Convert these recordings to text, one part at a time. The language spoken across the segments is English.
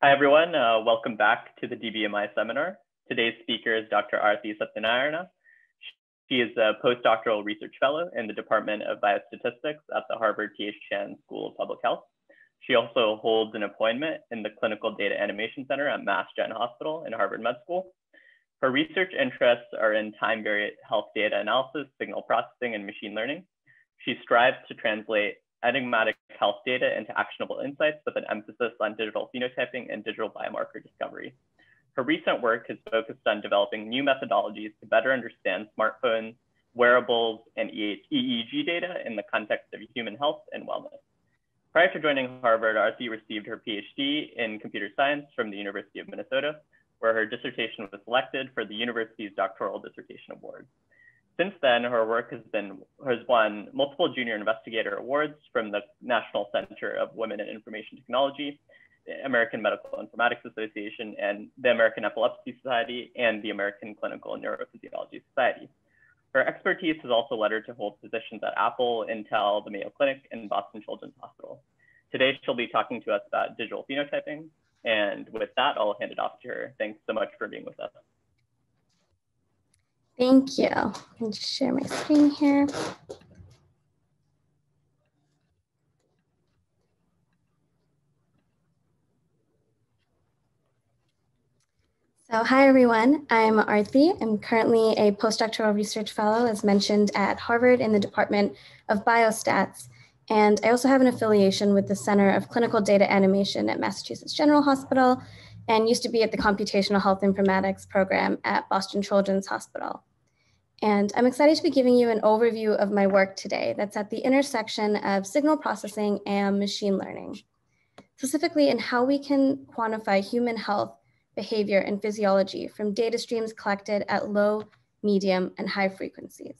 Hi, everyone. Uh, welcome back to the DBMI seminar. Today's speaker is Dr. Aarti Sathyanarayana. She is a postdoctoral research fellow in the Department of Biostatistics at the Harvard T.H. Chan School of Public Health. She also holds an appointment in the Clinical Data Animation Center at Mass Gen Hospital in Harvard Med School. Her research interests are in time-varied health data analysis, signal processing, and machine learning. She strives to translate enigmatic health data into actionable insights with an emphasis on digital phenotyping and digital biomarker discovery. Her recent work has focused on developing new methodologies to better understand smartphones, wearables, and EEG data in the context of human health and wellness. Prior to joining Harvard, Aarti received her PhD in computer science from the University of Minnesota, where her dissertation was selected for the university's doctoral dissertation award. Since then, her work has been has won multiple junior investigator awards from the National Center of Women in Information Technology, the American Medical Informatics Association, and the American Epilepsy Society, and the American Clinical Neurophysiology Society. Her expertise has also led her to hold positions at Apple, Intel, the Mayo Clinic, and Boston Children's Hospital. Today, she'll be talking to us about digital phenotyping. And with that, I'll hand it off to her. Thanks so much for being with us. Thank you. I'll share my screen here. So hi everyone, I'm Aarti. I'm currently a postdoctoral research fellow as mentioned at Harvard in the Department of Biostats. And I also have an affiliation with the Center of Clinical Data Animation at Massachusetts General Hospital and used to be at the Computational Health Informatics program at Boston Children's Hospital. And I'm excited to be giving you an overview of my work today that's at the intersection of signal processing and machine learning, specifically in how we can quantify human health behavior, and physiology from data streams collected at low, medium, and high frequencies.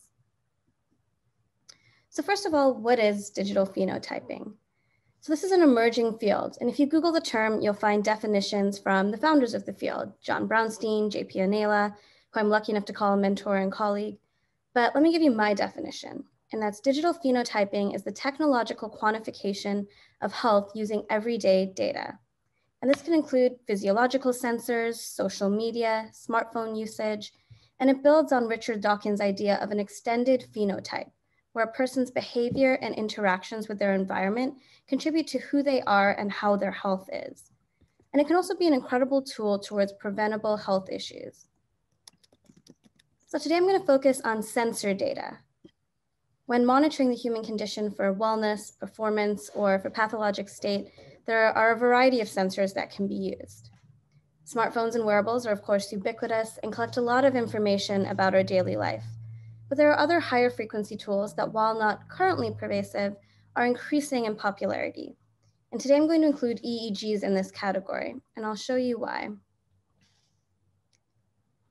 So first of all, what is digital phenotyping? So this is an emerging field. And if you Google the term, you'll find definitions from the founders of the field, John Brownstein, JP Onnela, who I'm lucky enough to call a mentor and colleague. But let me give you my definition. And that's digital phenotyping is the technological quantification of health using everyday data. And this can include physiological sensors, social media, smartphone usage, and it builds on Richard Dawkins' idea of an extended phenotype, where a person's behavior and interactions with their environment contribute to who they are and how their health is. And it can also be an incredible tool towards preventable health issues. So today I'm gonna focus on sensor data. When monitoring the human condition for wellness, performance, or for pathologic state, there are a variety of sensors that can be used. Smartphones and wearables are of course ubiquitous and collect a lot of information about our daily life. But there are other higher frequency tools that while not currently pervasive, are increasing in popularity. And today I'm going to include EEGs in this category, and I'll show you why.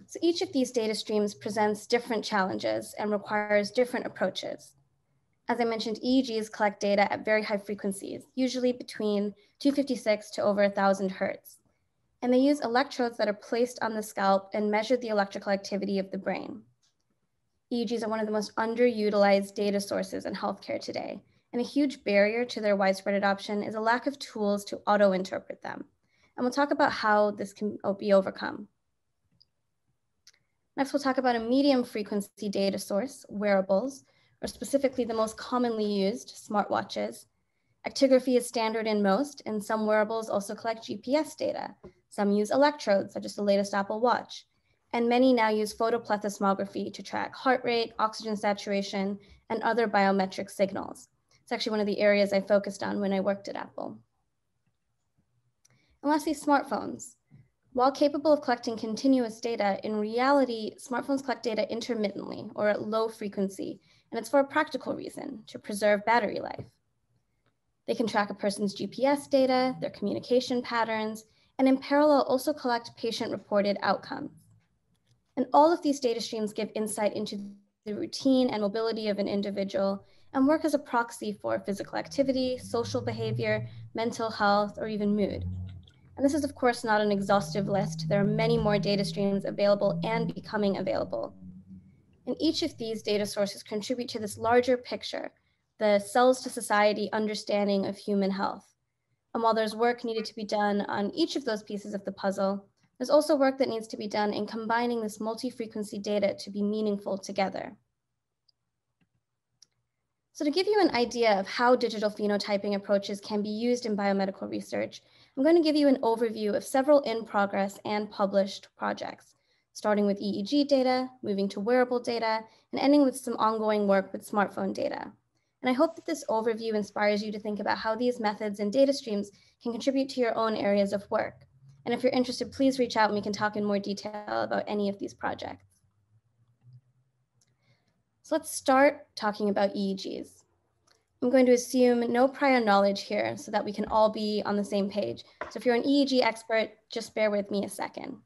So each of these data streams presents different challenges and requires different approaches. As I mentioned, EEGs collect data at very high frequencies, usually between 256 to over 1000 hertz. And they use electrodes that are placed on the scalp and measure the electrical activity of the brain. EEGs are one of the most underutilized data sources in healthcare today. And a huge barrier to their widespread adoption is a lack of tools to auto-interpret them. And we'll talk about how this can be overcome. Next, we'll talk about a medium frequency data source, wearables, or specifically the most commonly used, smartwatches. Actigraphy is standard in most, and some wearables also collect GPS data. Some use electrodes, such as the latest Apple Watch. And many now use photoplethysmography to track heart rate, oxygen saturation, and other biometric signals. It's actually one of the areas I focused on when I worked at Apple. And lastly, smartphones. While capable of collecting continuous data, in reality, smartphones collect data intermittently or at low frequency and it's for a practical reason, to preserve battery life. They can track a person's GPS data, their communication patterns, and in parallel also collect patient-reported outcomes. And all of these data streams give insight into the routine and mobility of an individual and work as a proxy for physical activity, social behavior, mental health, or even mood. And this is of course not an exhaustive list. There are many more data streams available and becoming available. And each of these data sources contribute to this larger picture, the cells to society understanding of human health. And while there's work needed to be done on each of those pieces of the puzzle, there's also work that needs to be done in combining this multi-frequency data to be meaningful together. So to give you an idea of how digital phenotyping approaches can be used in biomedical research, I'm going to give you an overview of several in progress and published projects, starting with EEG data, moving to wearable data, and ending with some ongoing work with smartphone data. And I hope that this overview inspires you to think about how these methods and data streams can contribute to your own areas of work. And if you're interested, please reach out and we can talk in more detail about any of these projects. So let's start talking about EEGs. I'm going to assume no prior knowledge here so that we can all be on the same page. So if you're an EEG expert, just bear with me a second.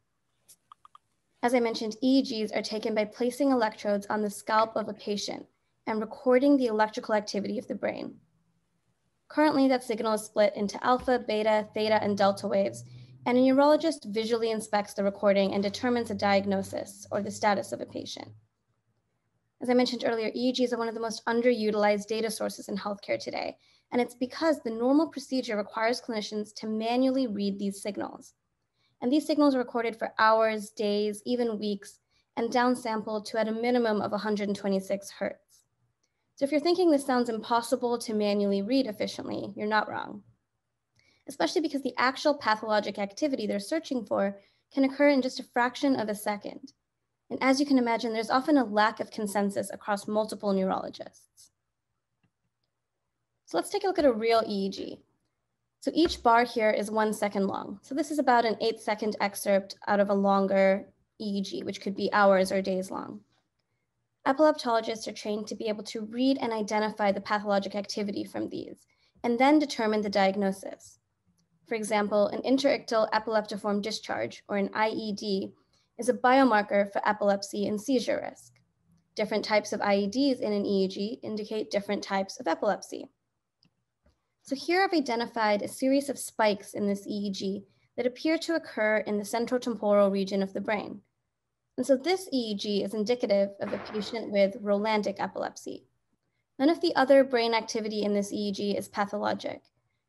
As I mentioned, EEGs are taken by placing electrodes on the scalp of a patient and recording the electrical activity of the brain. Currently, that signal is split into alpha, beta, theta, and delta waves, and a neurologist visually inspects the recording and determines a diagnosis or the status of a patient. As I mentioned earlier, EEGs are one of the most underutilized data sources in healthcare today, and it's because the normal procedure requires clinicians to manually read these signals. And these signals are recorded for hours, days, even weeks, and downsampled to at a minimum of 126 hertz. So if you're thinking this sounds impossible to manually read efficiently, you're not wrong especially because the actual pathologic activity they're searching for can occur in just a fraction of a second. And as you can imagine, there's often a lack of consensus across multiple neurologists. So let's take a look at a real EEG. So each bar here is one second long. So this is about an eight second excerpt out of a longer EEG, which could be hours or days long. Epileptologists are trained to be able to read and identify the pathologic activity from these, and then determine the diagnosis. For example, an interictal epileptiform discharge, or an IED, is a biomarker for epilepsy and seizure risk. Different types of IEDs in an EEG indicate different types of epilepsy. So here I've identified a series of spikes in this EEG that appear to occur in the central temporal region of the brain. And so this EEG is indicative of a patient with Rolandic epilepsy. None of the other brain activity in this EEG is pathologic.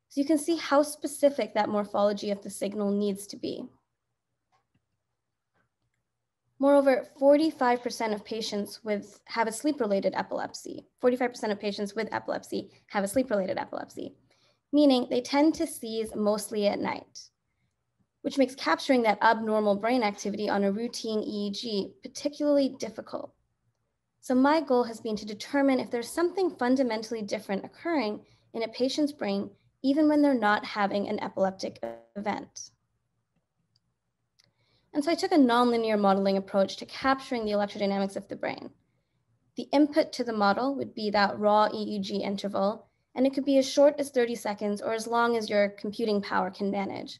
So you can see how specific that morphology of the signal needs to be. Moreover, 45% of patients with have a sleep-related epilepsy. 45% of patients with epilepsy have a sleep-related epilepsy, meaning they tend to seize mostly at night, which makes capturing that abnormal brain activity on a routine EEG particularly difficult. So my goal has been to determine if there's something fundamentally different occurring in a patient's brain even when they're not having an epileptic event. And so I took a nonlinear modeling approach to capturing the electrodynamics of the brain. The input to the model would be that raw EEG interval, and it could be as short as 30 seconds or as long as your computing power can manage.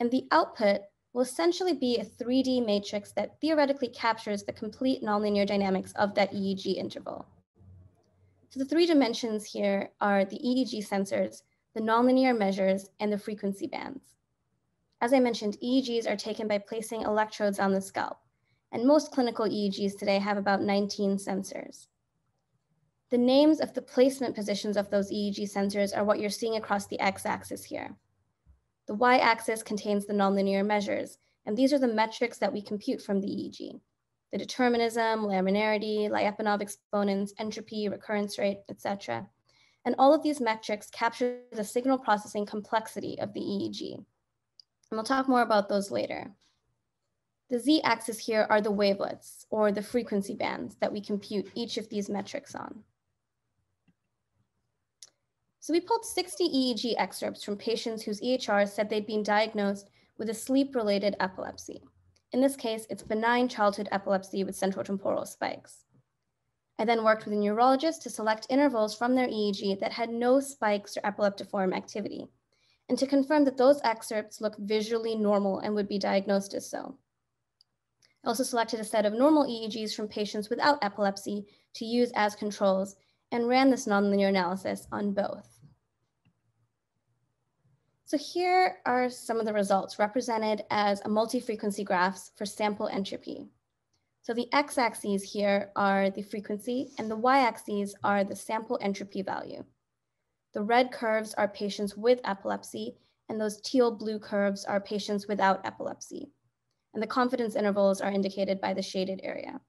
And the output will essentially be a 3D matrix that theoretically captures the complete nonlinear dynamics of that EEG interval. So the three dimensions here are the EEG sensors the nonlinear measures, and the frequency bands. As I mentioned, EEGs are taken by placing electrodes on the scalp, and most clinical EEGs today have about 19 sensors. The names of the placement positions of those EEG sensors are what you're seeing across the x-axis here. The y-axis contains the nonlinear measures, and these are the metrics that we compute from the EEG. The determinism, laminarity, Lyapunov exponents, entropy, recurrence rate, etc. And all of these metrics capture the signal processing complexity of the EEG. And we'll talk more about those later. The z-axis here are the wavelets, or the frequency bands that we compute each of these metrics on. So we pulled 60 EEG excerpts from patients whose EHR said they'd been diagnosed with a sleep-related epilepsy. In this case, it's benign childhood epilepsy with central temporal spikes. I then worked with a neurologist to select intervals from their EEG that had no spikes or epileptiform activity, and to confirm that those excerpts look visually normal and would be diagnosed as so. I also selected a set of normal EEGs from patients without epilepsy to use as controls and ran this nonlinear analysis on both. So here are some of the results represented as a multi-frequency graphs for sample entropy. So the x-axes here are the frequency and the y-axes are the sample entropy value. The red curves are patients with epilepsy, and those teal blue curves are patients without epilepsy. And the confidence intervals are indicated by the shaded area.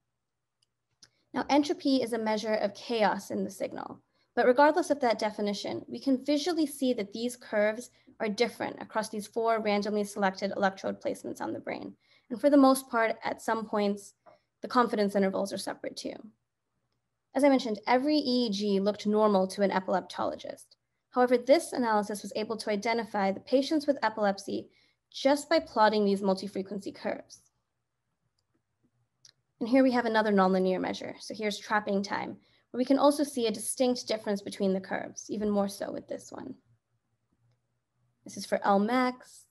Now, entropy is a measure of chaos in the signal. But regardless of that definition, we can visually see that these curves are different across these four randomly selected electrode placements on the brain. And for the most part, at some points, the confidence intervals are separate too. As I mentioned, every EEG looked normal to an epileptologist. However, this analysis was able to identify the patients with epilepsy just by plotting these multi-frequency curves. And here we have another nonlinear measure. So here's trapping time, where we can also see a distinct difference between the curves, even more so with this one. This is for L max.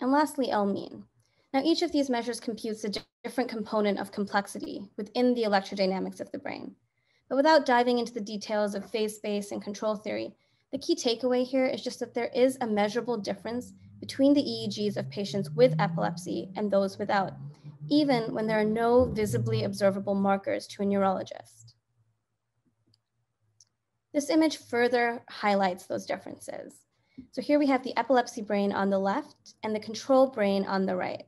And lastly, L mean. Now, each of these measures computes a different component of complexity within the electrodynamics of the brain. But without diving into the details of phase space and control theory, the key takeaway here is just that there is a measurable difference between the EEGs of patients with epilepsy and those without, even when there are no visibly observable markers to a neurologist. This image further highlights those differences. So here we have the epilepsy brain on the left and the control brain on the right.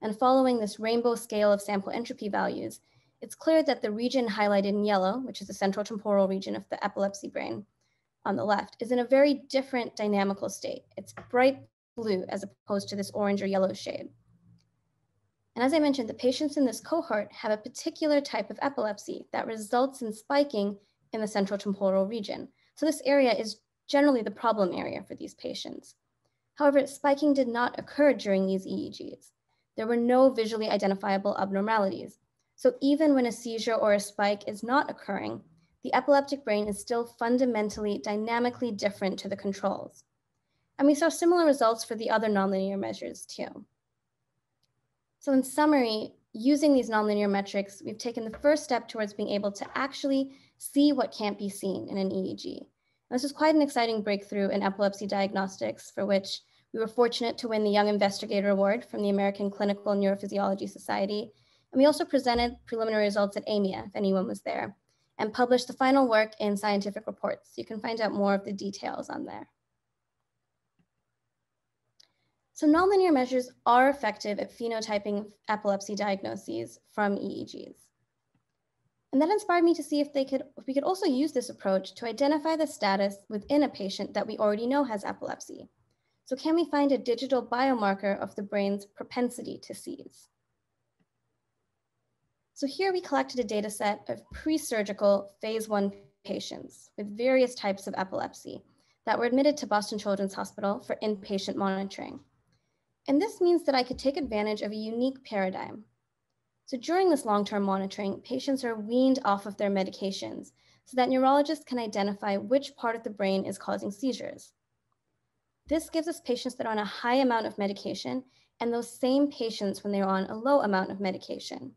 And following this rainbow scale of sample entropy values, it's clear that the region highlighted in yellow, which is the central temporal region of the epilepsy brain on the left, is in a very different dynamical state. It's bright blue as opposed to this orange or yellow shade. And as I mentioned, the patients in this cohort have a particular type of epilepsy that results in spiking in the central temporal region. So this area is generally the problem area for these patients. However, spiking did not occur during these EEGs. There were no visually identifiable abnormalities. So even when a seizure or a spike is not occurring, the epileptic brain is still fundamentally dynamically different to the controls. And we saw similar results for the other nonlinear measures too. So in summary, using these nonlinear metrics, we've taken the first step towards being able to actually see what can't be seen in an EEG. And this is quite an exciting breakthrough in epilepsy diagnostics for which we were fortunate to win the Young Investigator Award from the American Clinical Neurophysiology Society. And we also presented preliminary results at AMIA, if anyone was there, and published the final work in scientific reports. You can find out more of the details on there. So nonlinear measures are effective at phenotyping epilepsy diagnoses from EEGs. And that inspired me to see if they could, if we could also use this approach to identify the status within a patient that we already know has epilepsy. So can we find a digital biomarker of the brain's propensity to seize? So here we collected a data set of pre-surgical phase one patients with various types of epilepsy that were admitted to Boston Children's Hospital for inpatient monitoring. And this means that I could take advantage of a unique paradigm. So during this long-term monitoring, patients are weaned off of their medications so that neurologists can identify which part of the brain is causing seizures. This gives us patients that are on a high amount of medication and those same patients when they're on a low amount of medication.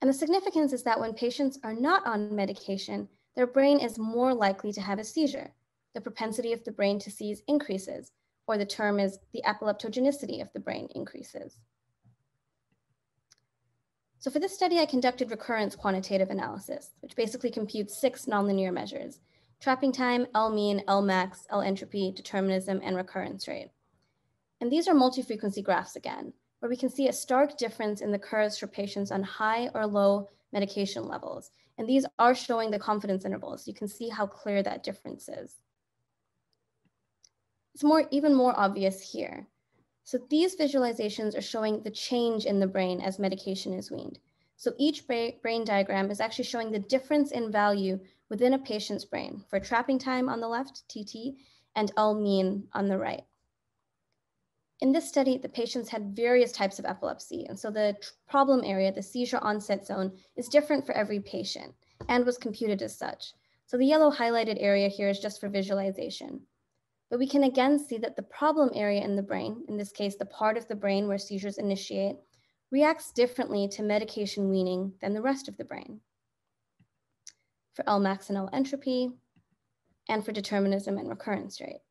And the significance is that when patients are not on medication, their brain is more likely to have a seizure. The propensity of the brain to seize increases, or the term is the epileptogenicity of the brain increases. So for this study, I conducted recurrence quantitative analysis, which basically computes six nonlinear measures, trapping time, L mean, L max, L entropy, determinism, and recurrence rate. And these are multi-frequency graphs again, where we can see a stark difference in the curves for patients on high or low medication levels. And these are showing the confidence intervals. You can see how clear that difference is. It's more, even more obvious here. So these visualizations are showing the change in the brain as medication is weaned. So each brain diagram is actually showing the difference in value within a patient's brain for trapping time on the left, TT, and L mean on the right. In this study, the patients had various types of epilepsy, and so the problem area, the seizure onset zone, is different for every patient and was computed as such. So the yellow highlighted area here is just for visualization. But we can again see that the problem area in the brain, in this case, the part of the brain where seizures initiate, reacts differently to medication weaning than the rest of the brain for Lmax and L entropy, and for determinism and recurrence rate.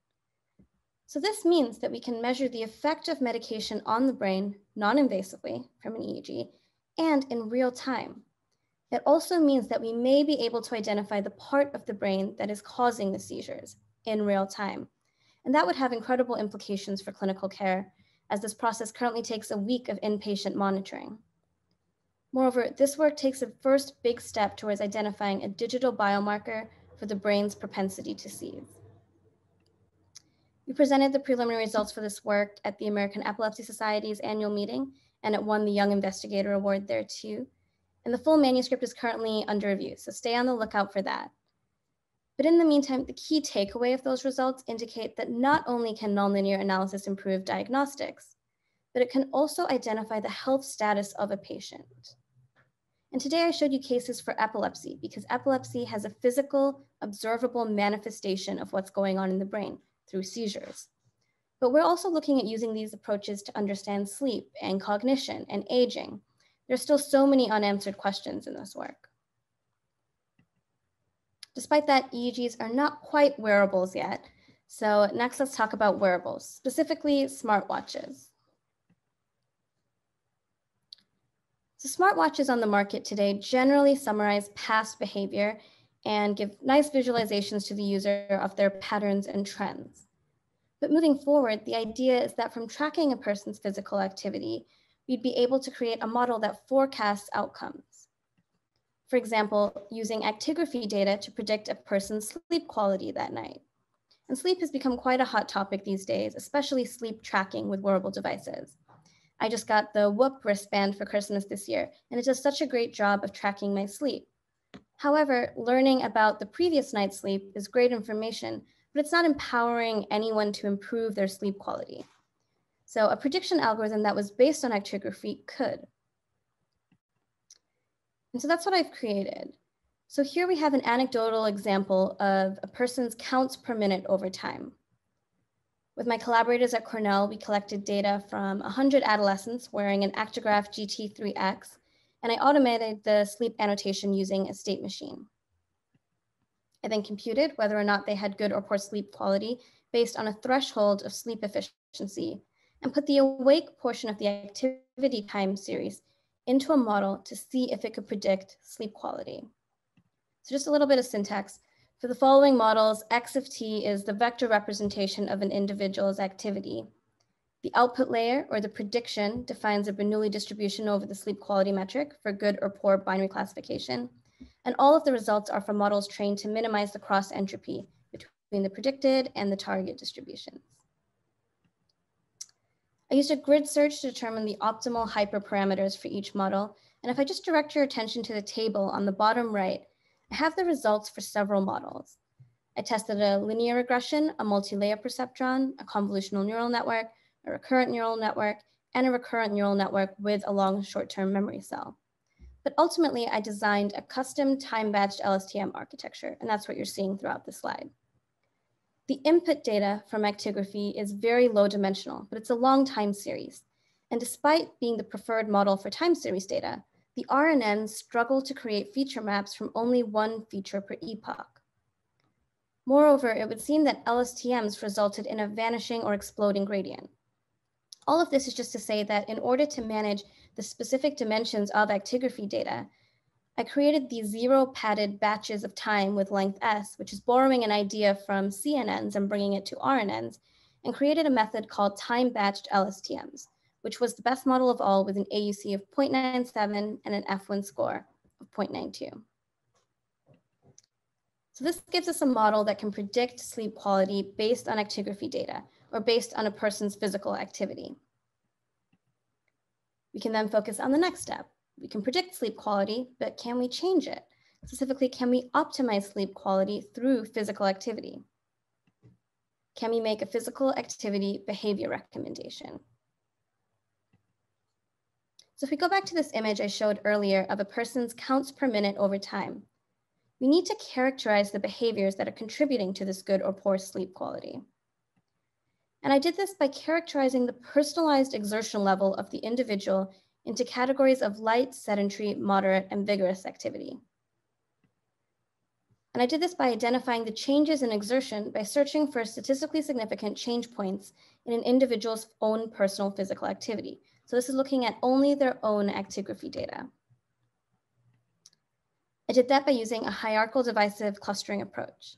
So this means that we can measure the effect of medication on the brain non-invasively from an EEG and in real time. it also means that we may be able to identify the part of the brain that is causing the seizures in real time. And that would have incredible implications for clinical care, as this process currently takes a week of inpatient monitoring. Moreover, this work takes a first big step towards identifying a digital biomarker for the brain's propensity to seize. We presented the preliminary results for this work at the American Epilepsy Society's annual meeting, and it won the Young Investigator Award there too. And the full manuscript is currently under review, so stay on the lookout for that. But in the meantime, the key takeaway of those results indicate that not only can nonlinear analysis improve diagnostics, but it can also identify the health status of a patient. And today I showed you cases for epilepsy because epilepsy has a physical, observable manifestation of what's going on in the brain through seizures. But we're also looking at using these approaches to understand sleep and cognition and aging. There's still so many unanswered questions in this work. Despite that, EEGs are not quite wearables yet. So next let's talk about wearables, specifically smartwatches. So smartwatches on the market today generally summarize past behavior and give nice visualizations to the user of their patterns and trends. But moving forward, the idea is that from tracking a person's physical activity, we'd be able to create a model that forecasts outcomes. For example, using actigraphy data to predict a person's sleep quality that night. And sleep has become quite a hot topic these days, especially sleep tracking with wearable devices. I just got the Whoop wristband for Christmas this year, and it does such a great job of tracking my sleep. However, learning about the previous night's sleep is great information, but it's not empowering anyone to improve their sleep quality. So a prediction algorithm that was based on actigraphy could. And so that's what I've created. So here we have an anecdotal example of a person's counts per minute over time. With my collaborators at Cornell, we collected data from 100 adolescents wearing an Actigraph GT3X and I automated the sleep annotation using a state machine. I then computed whether or not they had good or poor sleep quality based on a threshold of sleep efficiency and put the awake portion of the activity time series into a model to see if it could predict sleep quality. So just a little bit of syntax. For the following models, X of t is the vector representation of an individual's activity. The output layer or the prediction defines a Bernoulli distribution over the sleep quality metric for good or poor binary classification. And all of the results are from models trained to minimize the cross entropy between the predicted and the target distributions. I used a grid search to determine the optimal hyperparameters for each model. And if I just direct your attention to the table on the bottom right, I have the results for several models. I tested a linear regression, a multi-layer perceptron, a convolutional neural network, a recurrent neural network, and a recurrent neural network with a long short-term memory cell. But ultimately, I designed a custom time-batched LSTM architecture, and that's what you're seeing throughout the slide. The input data from actigraphy is very low dimensional, but it's a long time series. And despite being the preferred model for time series data, the RNNs struggle to create feature maps from only one feature per epoch. Moreover, it would seem that LSTMs resulted in a vanishing or exploding gradient. All of this is just to say that in order to manage the specific dimensions of actigraphy data, I created these zero padded batches of time with length S, which is borrowing an idea from CNNs and bringing it to RNNs, and created a method called time batched LSTMs, which was the best model of all with an AUC of 0.97 and an F1 score of 0.92. So this gives us a model that can predict sleep quality based on actigraphy data, or based on a person's physical activity. We can then focus on the next step. We can predict sleep quality, but can we change it? Specifically, can we optimize sleep quality through physical activity? Can we make a physical activity behavior recommendation? So if we go back to this image I showed earlier of a person's counts per minute over time, we need to characterize the behaviors that are contributing to this good or poor sleep quality. And I did this by characterizing the personalized exertion level of the individual into categories of light, sedentary, moderate, and vigorous activity. And I did this by identifying the changes in exertion by searching for statistically significant change points in an individual's own personal physical activity. So this is looking at only their own actigraphy data. I did that by using a hierarchical divisive clustering approach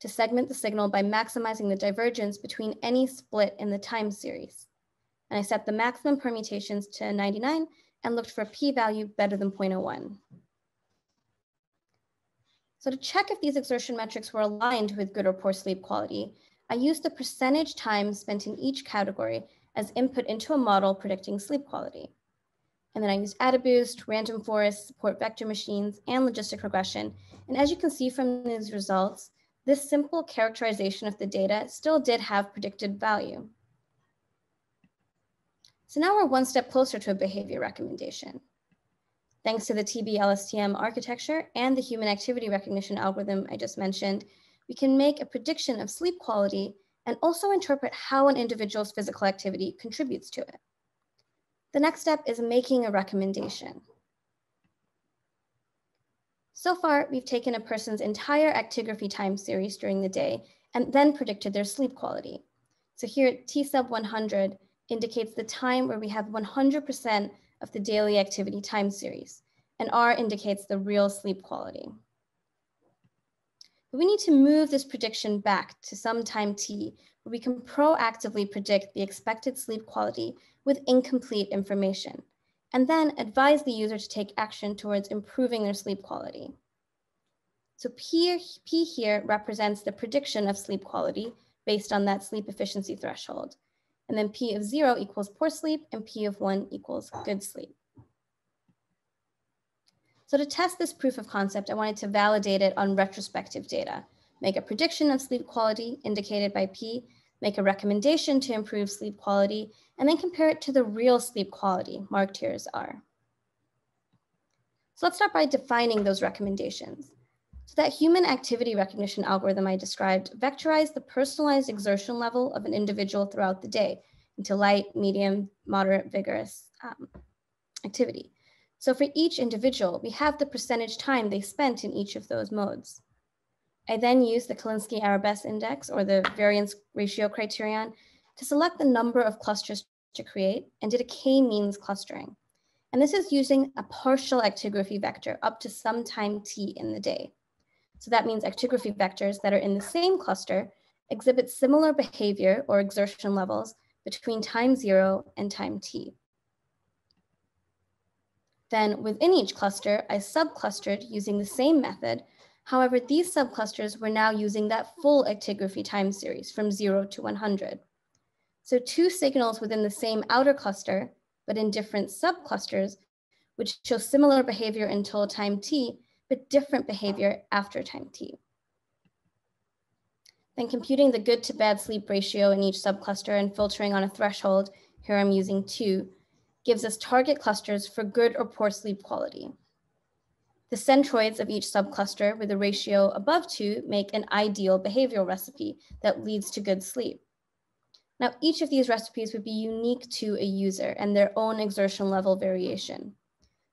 to segment the signal by maximizing the divergence between any split in the time series. And I set the maximum permutations to 99 and looked for a p-value better than 0.01. So to check if these exertion metrics were aligned with good or poor sleep quality, I used the percentage time spent in each category as input into a model predicting sleep quality. And then I used AdaBoost, random forest, support vector machines, and logistic regression. And as you can see from these results, this simple characterization of the data still did have predicted value. So now we're one step closer to a behavior recommendation. Thanks to the TB-LSTM architecture and the human activity recognition algorithm I just mentioned, we can make a prediction of sleep quality and also interpret how an individual's physical activity contributes to it. The next step is making a recommendation. So far, we've taken a person's entire actigraphy time series during the day and then predicted their sleep quality. So here, T sub 100 indicates the time where we have 100% of the daily activity time series, and R indicates the real sleep quality. But we need to move this prediction back to some time t, where we can proactively predict the expected sleep quality with incomplete information, and then advise the user to take action towards improving their sleep quality. So P, P here represents the prediction of sleep quality based on that sleep efficiency threshold. And then P of zero equals poor sleep and P of one equals good sleep. So to test this proof of concept, I wanted to validate it on retrospective data, make a prediction of sleep quality indicated by P, make a recommendation to improve sleep quality, and then compare it to the real sleep quality marked here as R. So let's start by defining those recommendations. So that human activity recognition algorithm I described vectorized the personalized exertion level of an individual throughout the day into light, medium, moderate, vigorous um, activity. So for each individual, we have the percentage time they spent in each of those modes. I then used the Calinski-Harabasz index or the variance ratio criterion to select the number of clusters to create and did a k-means clustering. And this is using a partial actigraphy vector up to some time t in the day. So that means actigraphy vectors that are in the same cluster exhibit similar behavior or exertion levels between time zero and time t. Then within each cluster, I subclustered using the same method. However, these subclusters were now using that full actigraphy time series from zero to 100. So two signals within the same outer cluster, but in different subclusters, which show similar behavior until time t, but different behavior after time t. Then computing the good to bad sleep ratio in each subcluster and filtering on a threshold, here I'm using two, gives us target clusters for good or poor sleep quality. The centroids of each subcluster with a ratio above two make an ideal behavioral recipe that leads to good sleep. Now, each of these recipes would be unique to a user and their own exertion level variation.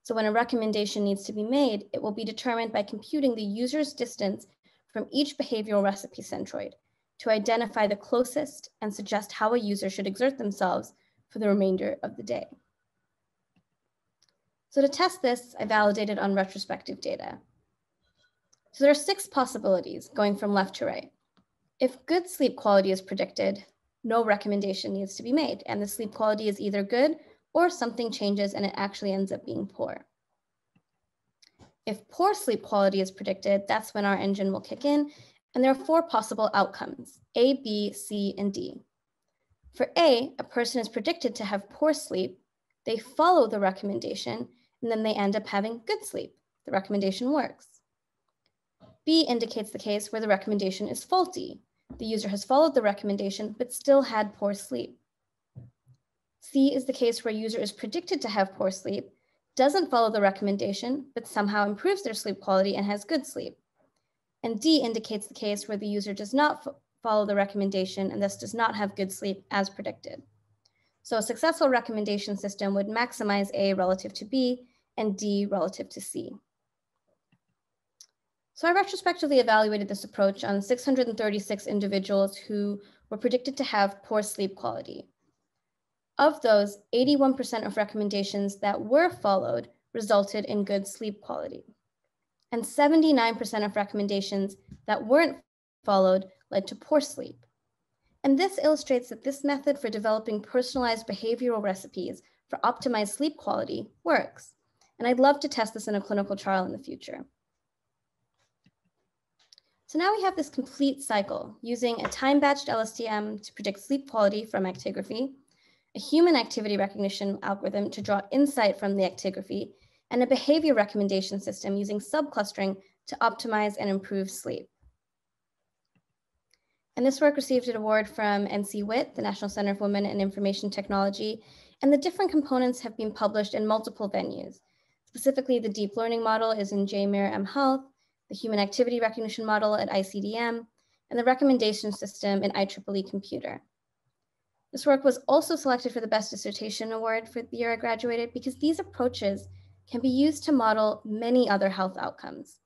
So when a recommendation needs to be made, it will be determined by computing the user's distance from each behavioral recipe centroid to identify the closest and suggest how a user should exert themselves for the remainder of the day. So to test this, I validated on retrospective data. So there are six possibilities going from left to right. If good sleep quality is predicted, no recommendation needs to be made, and the sleep quality is either good or something changes and it actually ends up being poor. If poor sleep quality is predicted, that's when our engine will kick in. And there are four possible outcomes, A, B, C, and D. For A, a person is predicted to have poor sleep, they follow the recommendation, and then they end up having good sleep. The recommendation works. B indicates the case where the recommendation is faulty. The user has followed the recommendation, but still had poor sleep. C is the case where a user is predicted to have poor sleep, doesn't follow the recommendation, but somehow improves their sleep quality and has good sleep. And D indicates the case where the user does not follow the recommendation and thus does not have good sleep as predicted. So a successful recommendation system would maximize A relative to B and D relative to C. So I retrospectively evaluated this approach on 636 individuals who were predicted to have poor sleep quality. Of those, 81% of recommendations that were followed resulted in good sleep quality. and 79% of recommendations that weren't followed led to poor sleep. And this illustrates that this method for developing personalized behavioral recipes for optimized sleep quality works. And I'd love to test this in a clinical trial in the future. So now we have this complete cycle using a time-batched LSTM to predict sleep quality from actigraphy, a human activity recognition algorithm to draw insight from the actigraphy, and a behavior recommendation system using subclustering to optimize and improve sleep. And this work received an award from NC WIT, the National Center for Women and Information Technology, and the different components have been published in multiple venues. Specifically, the deep learning model is in JMIR M Health, the human activity recognition model at ICDM, and the recommendation system in IEEE Computer. This work was also selected for the Best Dissertation Award for the year I graduated because these approaches can be used to model many other health outcomes.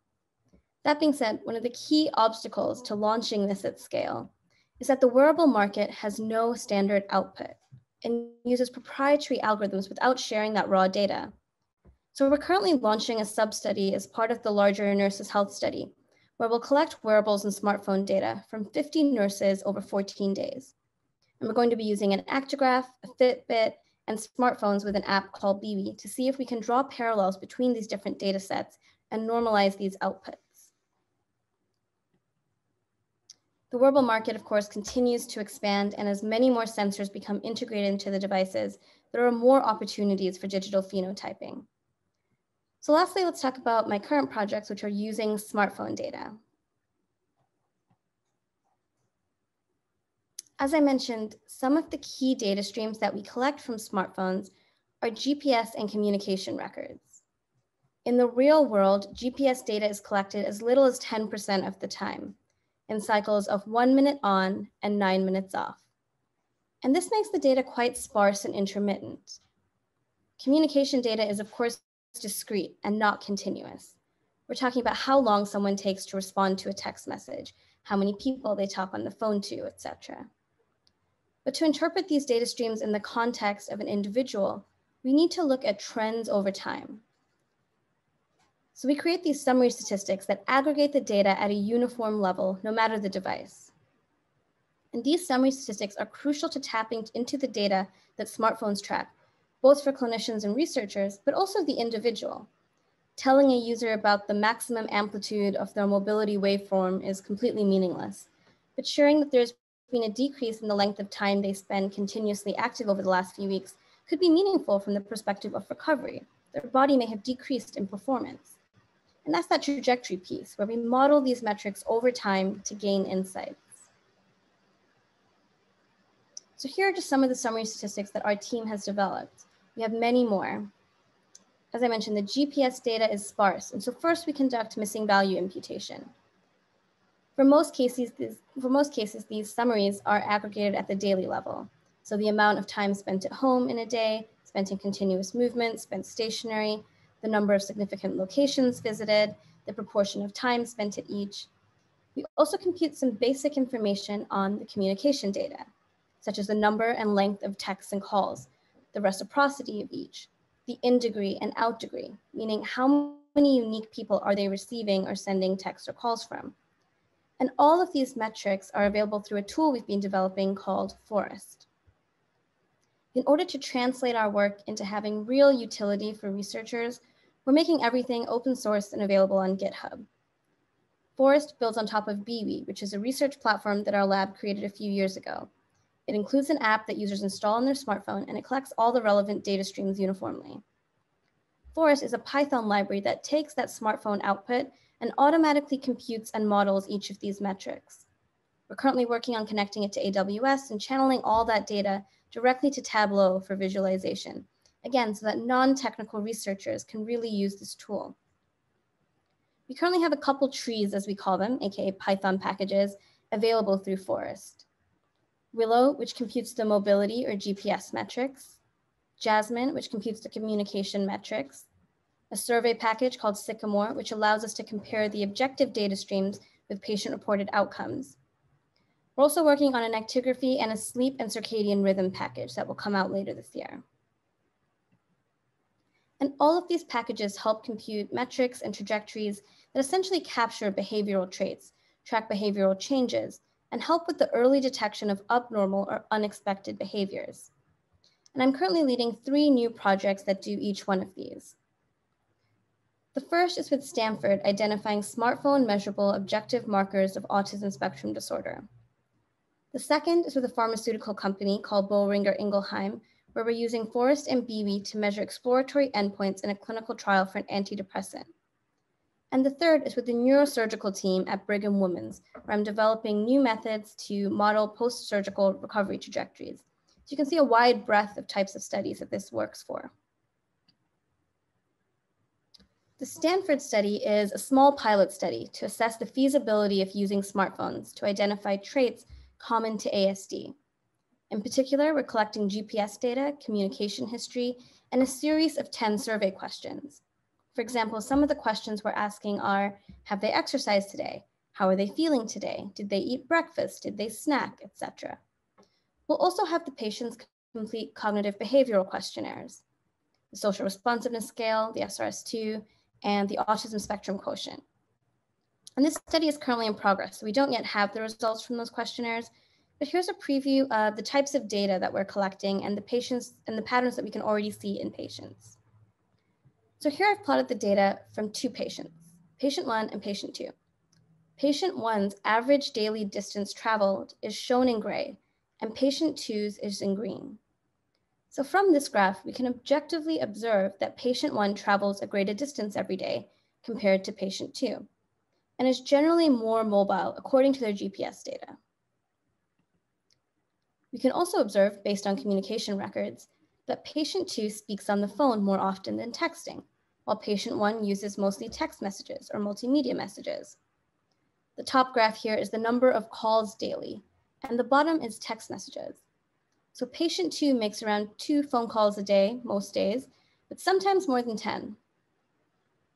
That being said, one of the key obstacles to launching this at scale is that the wearable market has no standard output and uses proprietary algorithms without sharing that raw data. So we're currently launching a sub-study as part of the larger Nurses Health study, where we'll collect wearables and smartphone data from 50 nurses over 14 days. And we're going to be using an actigraph, a Fitbit, and smartphones with an app called Beiwe to see if we can draw parallels between these different data sets and normalize these outputs. The wearable market, of course, continues to expand, and as many more sensors become integrated into the devices, there are more opportunities for digital phenotyping. So lastly, let's talk about my current projects, which are using smartphone data. As I mentioned, some of the key data streams that we collect from smartphones are GPS and communication records. In the real world, GPS data is collected as little as 10% of the time in cycles of one minute on and nine minutes off. And this makes the data quite sparse and intermittent. Communication data is of course discrete and not continuous. We're talking about how long someone takes to respond to a text message, how many people they talk on the phone to, etc. But to interpret these data streams in the context of an individual, we need to look at trends over time. So we create these summary statistics that aggregate the data at a uniform level, no matter the device. And these summary statistics are crucial to tapping into the data that smartphones track, both for clinicians and researchers, but also the individual. Telling a user about the maximum amplitude of their mobility waveform is completely meaningless, but sharing that there's been a decrease in the length of time they spend continuously active over the last few weeks could be meaningful from the perspective of recovery. Their body may have decreased in performance. And that's that trajectory piece where we model these metrics over time to gain insights. So here are just some of the summary statistics that our team has developed. We have many more. As I mentioned, the GPS data is sparse. And so first we conduct missing value imputation. For most cases, these, for most cases, these summaries are aggregated at the daily level. So the amount of time spent at home in a day, spent in continuous movement, spent stationary, the number of significant locations visited, the proportion of time spent at each. We also compute some basic information on the communication data, such as the number and length of texts and calls, the reciprocity of each, the in degree and out degree, meaning how many unique people are they receiving or sending texts or calls from. And all of these metrics are available through a tool we've been developing called Forest. In order to translate our work into having real utility for researchers, we're making everything open source and available on GitHub. Forest builds on top of Beiwe, which is a research platform that our lab created a few years ago. It includes an app that users install on their smartphone and it collects all the relevant data streams uniformly. Forest is a Python library that takes that smartphone output and automatically computes and models each of these metrics. We're currently working on connecting it to AWS and channeling all that data directly to Tableau for visualization, again, so that non-technical researchers can really use this tool. We currently have a couple trees, as we call them, aka Python packages, available through Forest. Willow, which computes the mobility or GPS metrics. Jasmine, which computes the communication metrics. A survey package called Sycamore, which allows us to compare the objective data streams with patient-reported outcomes. We're also working on an actigraphy and a sleep and circadian rhythm package that will come out later this year. And all of these packages help compute metrics and trajectories that essentially capture behavioral traits, track behavioral changes, and help with the early detection of abnormal or unexpected behaviors. And I'm currently leading three new projects that do each one of these. The first is with Stanford identifying smartphone measurable objective markers of autism spectrum disorder. The second is with a pharmaceutical company called Boehringer Ingelheim, where we're using Forest and Beiwe to measure exploratory endpoints in a clinical trial for an antidepressant. And the third is with the neurosurgical team at Brigham Women's, where I'm developing new methods to model post-surgical recovery trajectories. So you can see a wide breadth of types of studies that this works for. The Stanford study is a small pilot study to assess the feasibility of using smartphones to identify traits common to ASD. In particular, we're collecting GPS data, communication history, and a series of 10 survey questions. For example, some of the questions we're asking are, have they exercised today? How are they feeling today? Did they eat breakfast? Did they snack, etc. We'll also have the patients complete cognitive behavioral questionnaires, the social responsiveness scale, the SRS-2, and the autism spectrum quotient. And this study is currently in progress, so we don't yet have the results from those questionnaires, but here's a preview of the types of data that we're collecting and the patients and the patterns that we can already see in patients. So here I've plotted the data from two patients, patient one and patient two. Patient one's average daily distance traveled is shown in gray, and patient two's is in green. So from this graph, we can objectively observe that patient one travels a greater distance every day compared to patient two, and is generally more mobile according to their GPS data. We can also observe, based on communication records, that patient two speaks on the phone more often than texting, while patient one uses mostly text messages or multimedia messages. The top graph here is the number of calls daily, and the bottom is text messages. So patient two makes around two phone calls a day, most days, but sometimes more than 10.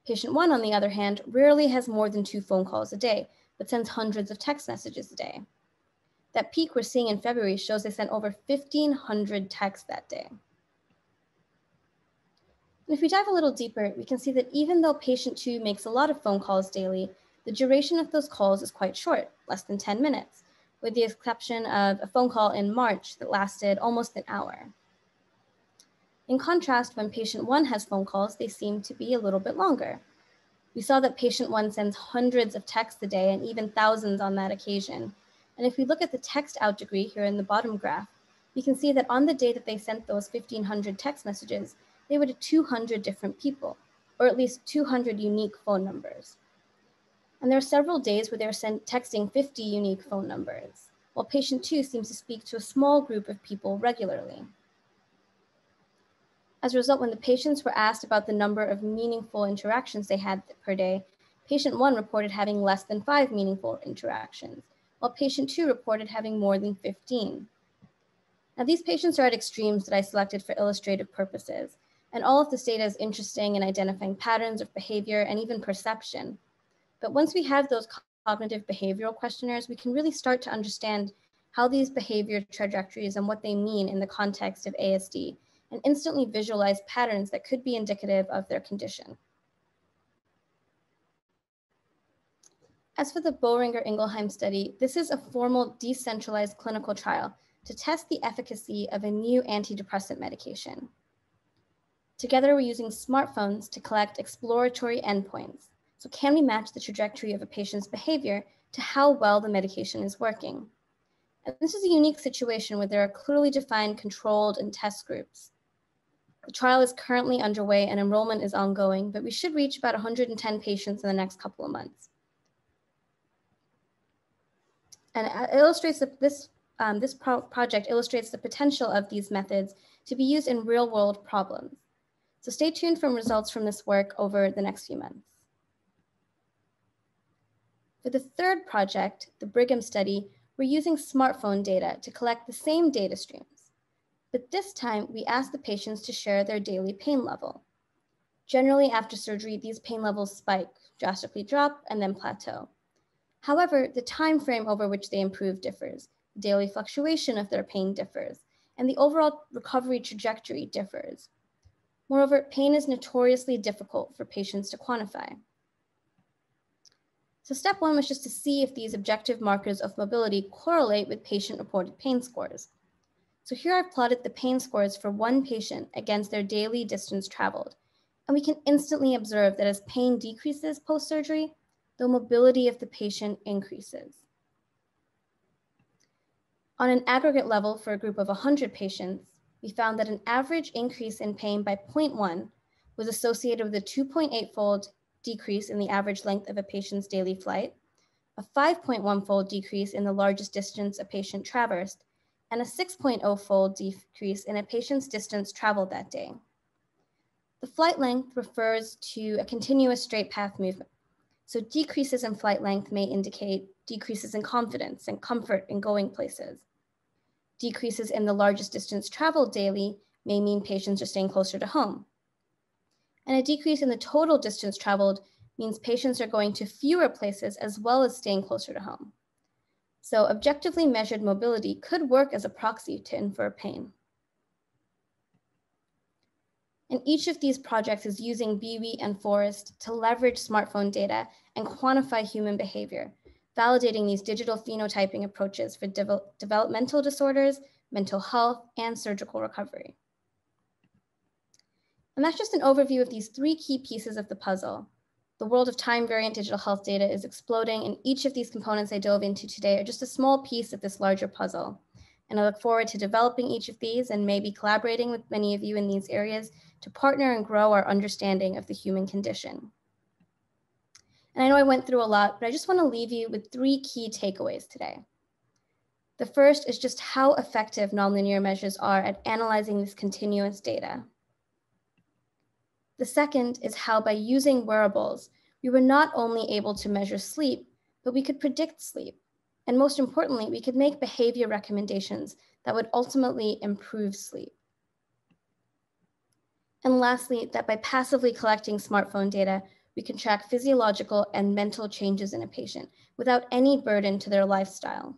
Patient one, on the other hand, rarely has more than two phone calls a day, but sends hundreds of text messages a day. That peak we're seeing in February shows they sent over 1,500 texts that day. And if we dive a little deeper, we can see that even though patient two makes a lot of phone calls daily, the duration of those calls is quite short, less than 10 minutes with the exception of a phone call in March that lasted almost an hour. In contrast, when patient one has phone calls, they seem to be a little bit longer. We saw that patient one sends hundreds of texts a day and even thousands on that occasion. And if we look at the text out degree here in the bottom graph, we can see that on the day that they sent those 1500 text messages, they were to 200 different people, or at least 200 unique phone numbers. And there are several days where they're sent texting 50 unique phone numbers, while patient two seems to speak to a small group of people regularly. As a result, when the patients were asked about the number of meaningful interactions they had per day, patient one reported having less than five meaningful interactions, while patient two reported having more than 15. Now, these patients are at extremes that I selected for illustrative purposes, and all of this data is interesting in identifying patterns of behavior and even perception. But once we have those cognitive behavioral questionnaires, we can really start to understand how these behavior trajectories and what they mean in the context of ASD and instantly visualize patterns that could be indicative of their condition. As for the Boehringer Ingelheim study, this is a formal decentralized clinical trial to test the efficacy of a new antidepressant medication. Together, we're using smartphones to collect exploratory endpoints, so can we match the trajectory of a patient's behavior to how well the medication is working? And this is a unique situation where there are clearly defined controlled and test groups. The trial is currently underway and enrollment is ongoing, but we should reach about 110 patients in the next couple of months. And it illustrates this, um, this pro project illustrates the potential of these methods to be used in real world problems. So stay tuned for results from this work over the next few months. For the third project, the Brigham study, we're using smartphone data to collect the same data streams. But this time, we asked the patients to share their daily pain level. Generally, after surgery, these pain levels spike, drastically drop, and then plateau. However, the time frame over which they improve differs. Daily fluctuation of their pain differs, and the overall recovery trajectory differs. Moreover, pain is notoriously difficult for patients to quantify. So step one was just to see if these objective markers of mobility correlate with patient-reported pain scores. So here I've plotted the pain scores for one patient against their daily distance traveled. And we can instantly observe that as pain decreases post-surgery, the mobility of the patient increases. On an aggregate level for a group of 100 patients, we found that an average increase in pain by 0.1 was associated with a 2.8-fold decrease in the average length of a patient's daily flight, a 5.1-fold decrease in the largest distance a patient traversed, and a 6.0-fold decrease in a patient's distance traveled that day. The flight length refers to a continuous straight path movement. So decreases in flight length may indicate decreases in confidence and comfort in going places. Decreases in the largest distance traveled daily may mean patients are staying closer to home. And a decrease in the total distance traveled means patients are going to fewer places as well as staying closer to home. So objectively measured mobility could work as a proxy to infer pain. And each of these projects is using Beiwe and Forest to leverage smartphone data and quantify human behavior, validating these digital phenotyping approaches for de developmental disorders, mental health, and surgical recovery. And that's just an overview of these three key pieces of the puzzle. The world of time variant digital health data is exploding, and each of these components I dove into today are just a small piece of this larger puzzle. And I look forward to developing each of these and maybe collaborating with many of you in these areas to partner and grow our understanding of the human condition. And I know I went through a lot, but I just want to leave you with three key takeaways today. The first is just how effective nonlinear measures are at analyzing this continuous data. The second is how by using wearables, we were not only able to measure sleep, but we could predict sleep. And most importantly, we could make behavior recommendations that would ultimately improve sleep. And lastly, that by passively collecting smartphone data, we can track physiological and mental changes in a patient without any burden to their lifestyle.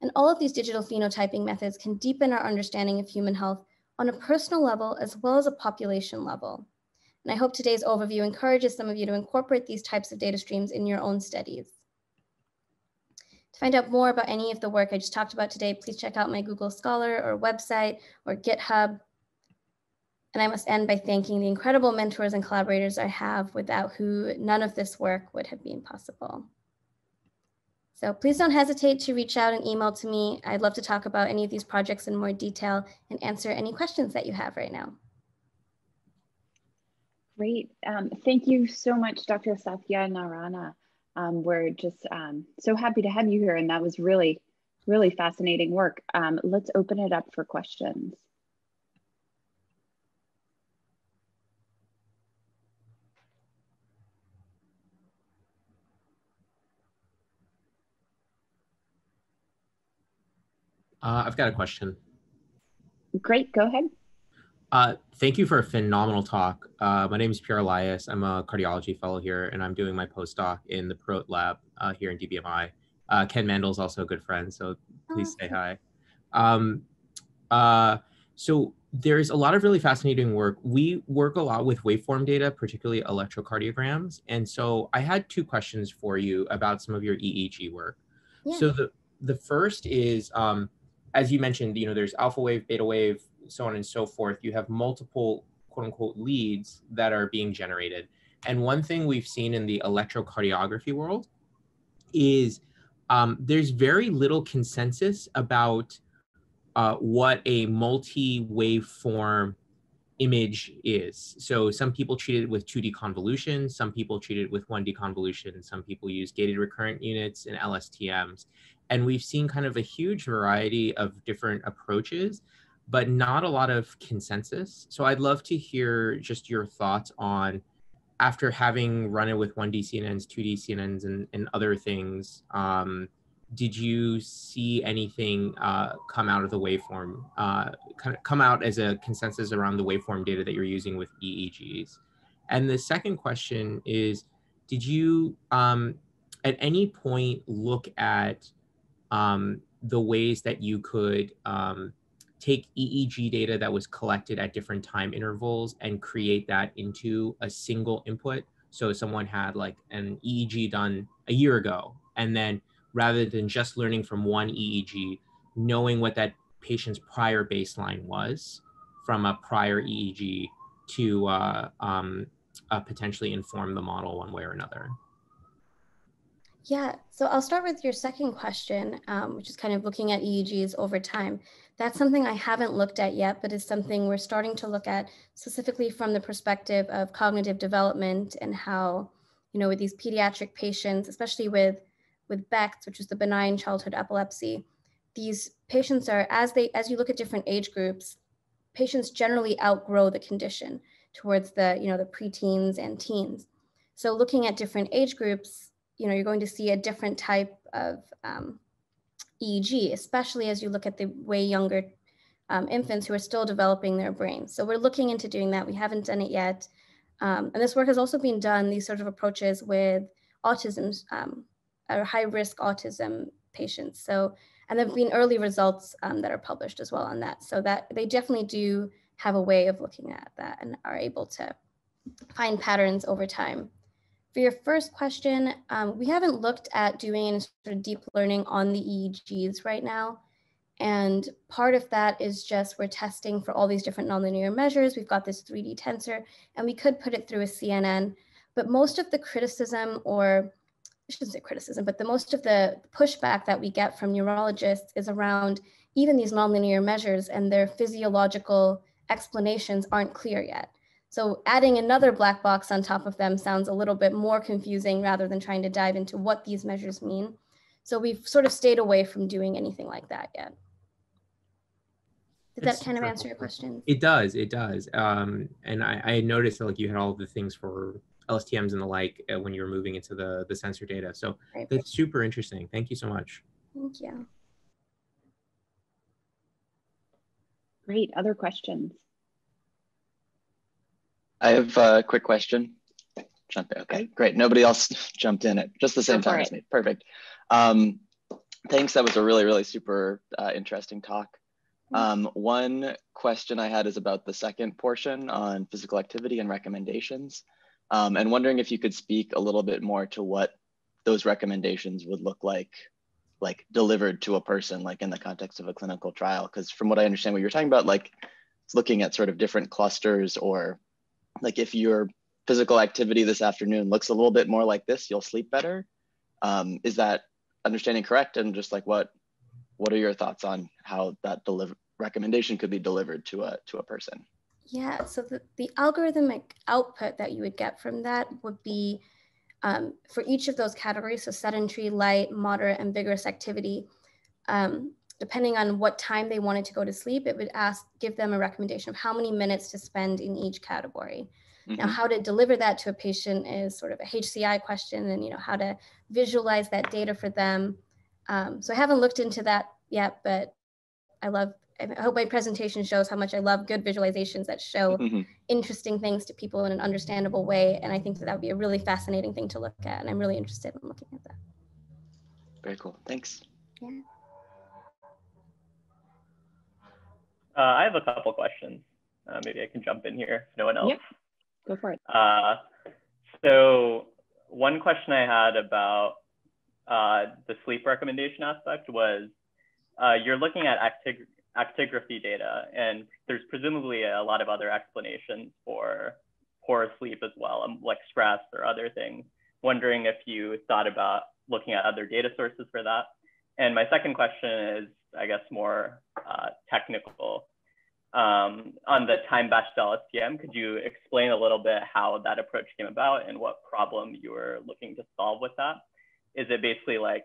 And all of these digital phenotyping methods can deepen our understanding of human health on a personal level as well as a population level. And I hope today's overview encourages some of you to incorporate these types of data streams in your own studies. To find out more about any of the work I just talked about today, please check out my Google Scholar or website or GitHub. And I must end by thanking the incredible mentors and collaborators I have without who none of this work would have been possible. So please don't hesitate to reach out and email to me. I'd love to talk about any of these projects in more detail and answer any questions that you have right now. Great. Um, thank you so much, Dr. Sathyanarayana. Um, we're just um, so happy to have you here. And that was really, really fascinating work. Um, let's open it up for questions. Uh, I've got a question. Great, go ahead. Uh, thank you for a phenomenal talk. Uh, my name is Pierre Elias. I'm a cardiology fellow here, and I'm doing my postdoc in the Perotte Lab uh, here in DBMI. Uh, Ken Mandl is also a good friend, so please say hi. Um, uh, so there's a lot of really fascinating work. We work a lot with waveform data, particularly electrocardiograms. And so I had two questions for you about some of your EEG work. Yeah. So the, the first is, um, as you mentioned, you know, there's alpha wave, beta wave, so on and so forth. You have multiple quote unquote leads that are being generated. And one thing we've seen in the electrocardiography world is um, there's very little consensus about uh, what a multi-waveform image is. So some people treat it with 2D convolution, some people treat it with 1D convolution, some people use gated recurrent units and LSTMs. And we've seen kind of a huge variety of different approaches, but not a lot of consensus. So I'd love to hear just your thoughts on after having run it with 1D CNNs, 2D CNNs, and, and other things, um, did you see anything uh, come out of the waveform, uh, kind of come out as a consensus around the waveform data that you're using with EEGs? And the second question is, did you um, at any point look at um, the ways that you could um, take EEG data that was collected at different time intervals and create that into a single input. So someone had like an EEG done a year ago, and then rather than just learning from one EEG, knowing what that patient's prior baseline was from a prior EEG to uh, um, uh, potentially inform the model one way or another. Yeah, so I'll start with your second question, um, which is kind of looking at EEGs over time. That's something I haven't looked at yet, but is something we're starting to look at specifically from the perspective of cognitive development and how, you know, with these pediatric patients, especially with with BECTS, which is the benign childhood epilepsy, these patients are as they as you look at different age groups, patients generally outgrow the condition towards the you know the preteens and teens. So looking at different age groups, you know, you're going to see a different type of um, EEG, especially as you look at the way younger um, infants who are still developing their brains. So we're looking into doing that. We haven't done it yet. Um, and this work has also been done, these sort of approaches with autism um, or high risk autism patients. So, and there have been early results um, that are published as well on that. So that they definitely do have a way of looking at that and are able to find patterns over time. For your first question, um, we haven't looked at doing sort of deep learning on the EEGs right now. And part of that is just we're testing for all these different nonlinear measures. We've got this 3D tensor, and we could put it through a CNN. But most of the criticism, or I shouldn't say criticism, but the most of the pushback that we get from neurologists is around even these nonlinear measures and their physiological explanations aren't clear yet. So adding another black box on top of them sounds a little bit more confusing rather than trying to dive into what these measures mean. So we've sort of stayed away from doing anything like that yet. Did that kind of answer your question? It does, it does. Um, and I, I noticed that like you had all the things for LSTMs and the like uh, when you were moving into the, the sensor data. So right. that's super interesting. Thank you so much. Thank you. Great, other questions? I have a quick question. Jump in. Okay, great. Nobody else jumped in at just the same time as me. Perfect. Um, thanks. That was a really, really super uh, interesting talk. Um, one question I had is about the second portion on physical activity and recommendations. Um, and wondering if you could speak a little bit more to what those recommendations would look like, like delivered to a person, like in the context of a clinical trial. Because from what I understand, what you're talking about, like looking at sort of different clusters or like if your physical activity this afternoon looks a little bit more like this, you'll sleep better. Um, is that understanding correct? And just like what what are your thoughts on how that deliver recommendation could be delivered to a to a person? Yeah, so the, the algorithmic output that you would get from that would be um, for each of those categories, so sedentary, light, moderate, and vigorous activity, um, depending on what time they wanted to go to sleep, it would ask, give them a recommendation of how many minutes to spend in each category. Mm-hmm. Now, how to deliver that to a patient is sort of a HCI question, and you know how to visualize that data for them. Um, so I haven't looked into that yet, but I love. I hope my presentation shows how much I love good visualizations that show mm-hmm. interesting things to people in an understandable way, and I think that that would be a really fascinating thing to look at, and I'm really interested in looking at that. Very cool. Thanks. Yeah. Uh, I have a couple questions. Uh, maybe I can jump in here if no one else. Yep. Go for it. Uh, so one question I had about uh, the sleep recommendation aspect was uh, you're looking at actig actigraphy data, and there's presumably a lot of other explanations for poor sleep as well, um, like stress or other things. Wondering if you thought about looking at other data sources for that. And my second question is, I guess, more uh, technical. Um, on the time-batched LSTM, could you explain a little bit how that approach came about and what problem you were looking to solve with that? Is it basically like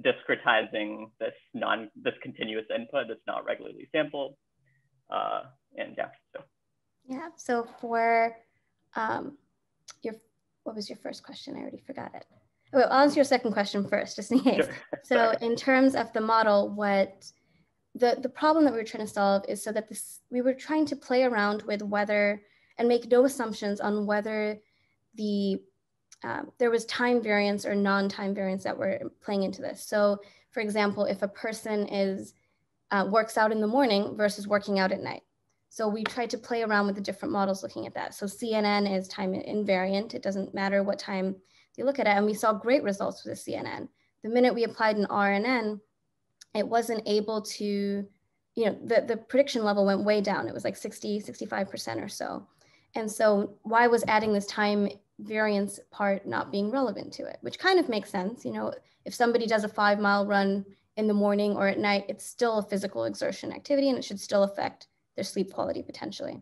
discretizing this non this continuous input that's not regularly sampled? Uh, and yeah, so. Yeah, so for um, your, what was your first question? I already forgot it. Well, I'll answer your second question first, just in case. Sure. so in terms of the model, what the, the problem that we were trying to solve is so that this, we were trying to play around with whether and make no assumptions on whether the um, there was time variance or non-time variance that were playing into this. So for example, if a person is uh, works out in the morning versus working out at night. So we tried to play around with the different models looking at that. So CNN is time invariant. It doesn't matter what time you look at it. And we saw great results with the CNN. The minute we applied an RNN, it wasn't able to, you know, the, the prediction level went way down. It was like 60, 65% or so. And so why was adding this time variance part not being relevant to it, which kind of makes sense. You know, if somebody does a five mile run in the morning or at night, it's still a physical exertion activity and it should still affect their sleep quality potentially.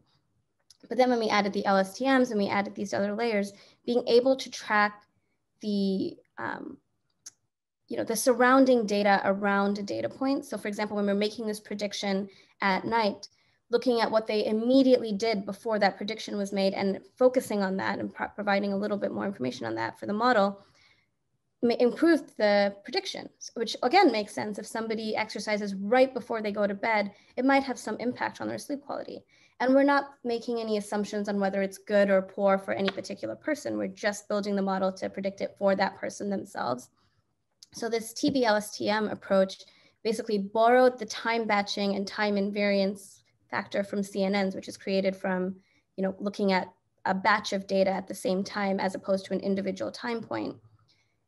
But then when we added the LSTMs and we added these other layers, being able to track the um, you know the surrounding data around a data point. So for example, when we're making this prediction at night, looking at what they immediately did before that prediction was made and focusing on that and pro providing a little bit more information on that for the model improved the predictions, which again makes sense. If somebody exercises right before they go to bed, it might have some impact on their sleep quality. And we're not making any assumptions on whether it's good or poor for any particular person. We're just building the model to predict it for that person themselves. So this TBLSTM approach basically borrowed the time batching and time invariance factor from CNNs, which is created from you know, looking at a batch of data at the same time as opposed to an individual time point.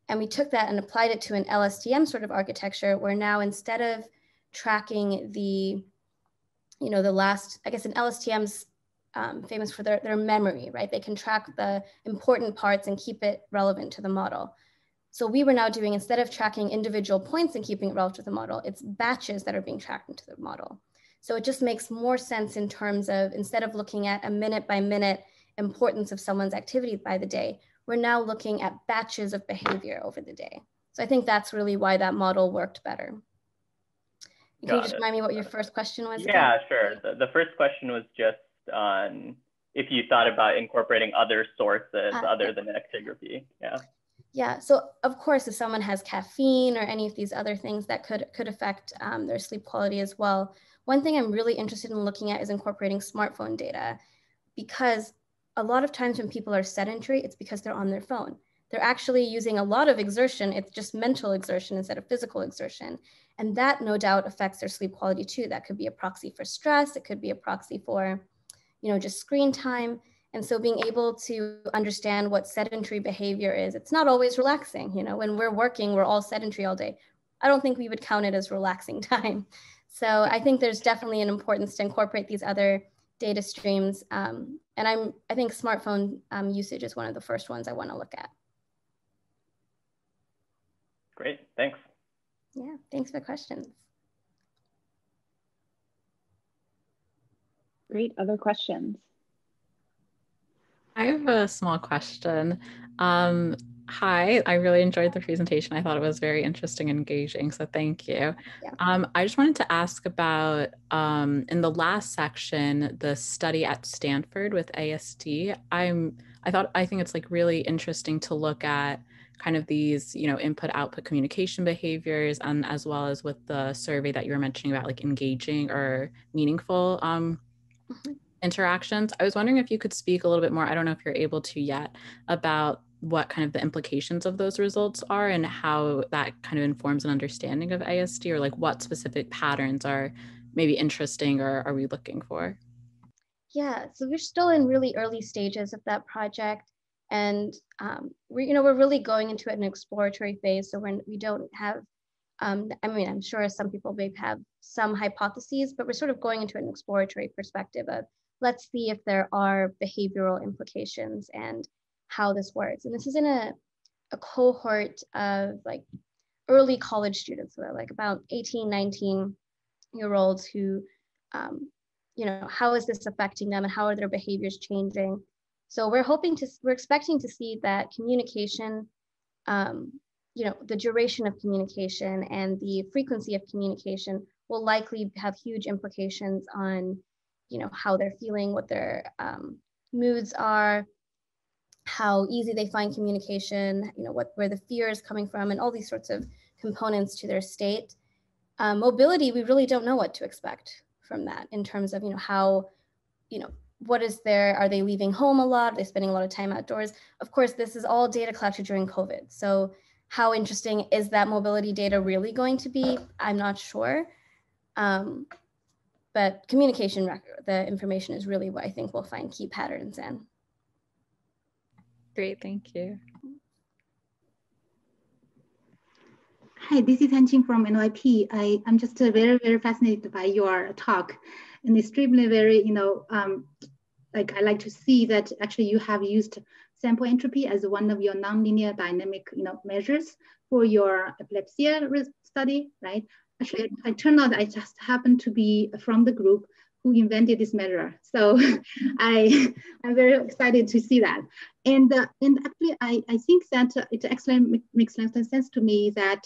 And we took that and applied it to an LSTM sort of architecture where now instead of tracking the, you know, the last, I guess an LSTM's um, famous for their, their memory, right? They can track the important parts and keep it relevant to the model. So we were now doing, instead of tracking individual points and keeping it relevant to the model, it's batches that are being tracked into the model. So it just makes more sense in terms of instead of looking at a minute by minute importance of someone's activity by the day, we're now looking at batches of behavior over the day. So I think that's really why that model worked better. Can Got you just it. remind me what your first question was? Yeah, again? sure. The, the first question was just on if you thought about incorporating other sources uh, other than actigraphy. Yeah. Yeah, so of course, if someone has caffeine or any of these other things that could, could affect um, their sleep quality as well, one thing I'm really interested in looking at is incorporating smartphone data because a lot of times when people are sedentary, it's because they're on their phone. They're actually using a lot of exertion. It's just mental exertion instead of physical exertion. And that no doubt affects their sleep quality too. That could be a proxy for stress. It could be a proxy for, you know, just screen time. And so being able to understand what sedentary behavior is, it's not always relaxing. You know, when we're working, we're all sedentary all day. I don't think we would count it as relaxing time. So I think there's definitely an importance to incorporate these other data streams. Um, and I'm, I think smartphone um, usage is one of the first ones I want to look at. Great, thanks. Yeah, thanks for the questions. Great, other questions? I have a small question. Um, Hi, I really enjoyed the presentation. I thought it was very interesting and engaging, so thank you. Yeah. Um, I just wanted to ask about, um, in the last section, the study at Stanford with ASD. I'm, I thought, I think it's like really interesting to look at kind of these, you know, input output communication behaviors and as well as with the survey that you were mentioning about like engaging or meaningful um, mm-hmm. Interactions. I was wondering if you could speak a little bit more, I don't know if you're able to yet, about what kind of the implications of those results are and how that kind of informs an understanding of ASD or like what specific patterns are maybe interesting or are we looking for? Yeah, so we're still in really early stages of that project. And um, we, you know, we're really going into an exploratory phase. So when we don't have, um, I mean, I'm sure some people may have some hypotheses, but we're sort of going into an exploratory perspective of let's see if there are behavioral implications and how this works. And this is in a, a cohort of like early college students, so like about 18, 19 year olds who, um, you know, how is this affecting them and how are their behaviors changing? So we're hoping to, we're expecting to see that communication, um, you know, the duration of communication and the frequency of communication will likely have huge implications on, you know, how they're feeling, what their um, moods are, how easy they find communication, you know, what where the fear is coming from, and all these sorts of components to their state. Um, mobility, we really don't know what to expect from that in terms of, you know, how, you know, what is there? Are they leaving home a lot? Are they spending a lot of time outdoors? Of course, this is all data collected during COVID. So how interesting is that mobility data really going to be? I'm not sure. Um, but communication record, the information is really what I think we'll find key patterns in. Great, thank you. Hi, this is Han from NYP. I, I'm just uh, very, very fascinated by your talk and extremely very, you know, um, like I like to see that actually you have used sample entropy as one of your nonlinear dynamic, you know, measures for your epilepsy study, right? Actually, I turned out I just happened to be from the group who invented this measure. So I, I'm very excited to see that. And, uh, and actually, I, I think that it excellent, makes sense to me that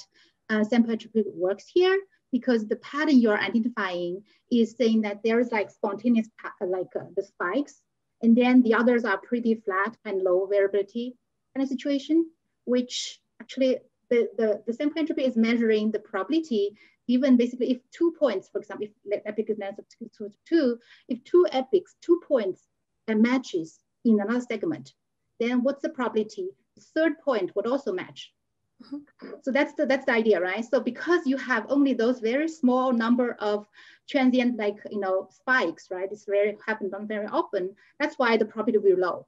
uh, sample entropy works here because the pattern you're identifying is saying that there's like spontaneous, like uh, the spikes, and then the others are pretty flat and low variability kind of situation, which actually the, the, the sample entropy is measuring the probability given basically if two points, for example, if epic is length of two, two, if two epics, two points matches in another segment, then what's the probability? The third point would also match. Mm-hmm. So that's the that's the idea, right? So because you have only those very small number of transient like you know spikes, right? It's very happens very often. That's why the probability will be low.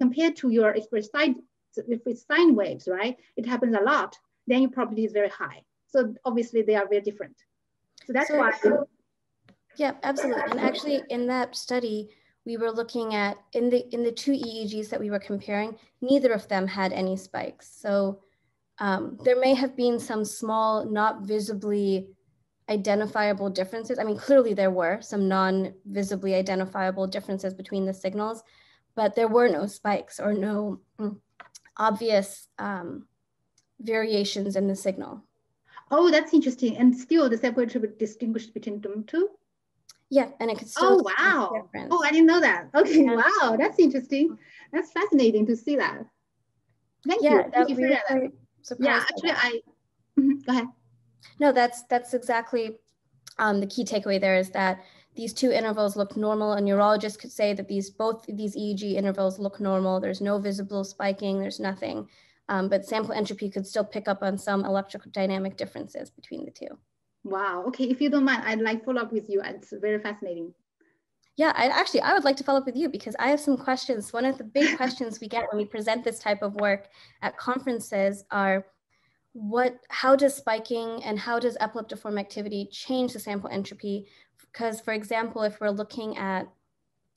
Compared to your if it's sine if it's sine waves, right? It happens a lot. Then your probability is very high. So obviously they are very different. So that's so, why. Yeah, absolutely. And actually, in that study, we were looking at in the in the two EEGs that we were comparing, neither of them had any spikes. So um, there may have been some small, not visibly identifiable differences. I mean, clearly there were some non-visibly identifiable differences between the signals, but there were no spikes or no mm, obvious um, variations in the signal. Oh, that's interesting. And still the separator would distinguish between them two? Yeah, and it could still. Oh, wow. Oh, I didn't know that. Okay, yeah. wow, that's interesting. That's fascinating to see that. Thank yeah, you. Thank you for that. Yeah, actually, I mm-hmm, go ahead. No, that's that's exactly um, the key takeaway. There is that these two intervals look normal. A neurologist could say that these both these EEG intervals look normal. There's no visible spiking. There's nothing. Um, but sample entropy could still pick up on some electrodynamic differences between the two. Wow. Okay. If you don't mind, I'd like follow up with you. It's very fascinating. Yeah, I actually I would like to follow up with you because I have some questions. One of the big questions we get when we present this type of work at conferences are what how does spiking and how does epileptiform activity change the sample entropy? Because for example, if we're looking at